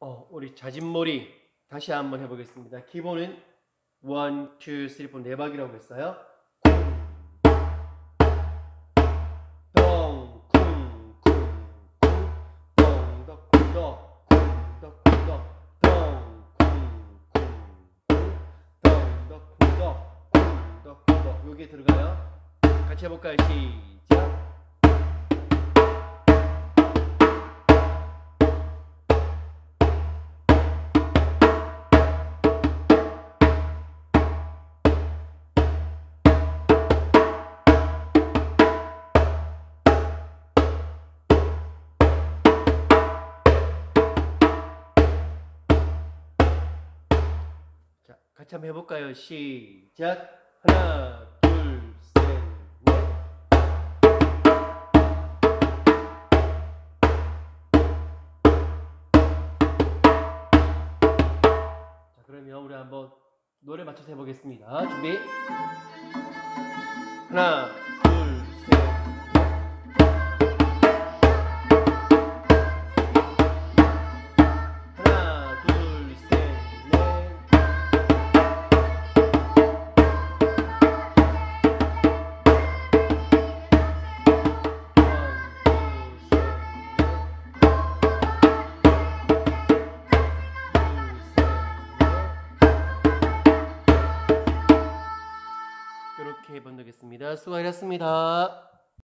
어, 우리 자진몰이 다시 한번 해보겠습니다. 기본은 1, 2, 3, 4, 네 박이라고 했어요. 요게 들어가요. 같이 해볼까요? 시작. 같이 한번 해볼까요? 시작. 하나, 둘, 셋, 넷. 자, 그러면 우리 한번 노래 맞춰서 해보겠습니다. 준비. 하나, 이렇게 번역했습니다. 수고하셨습니다.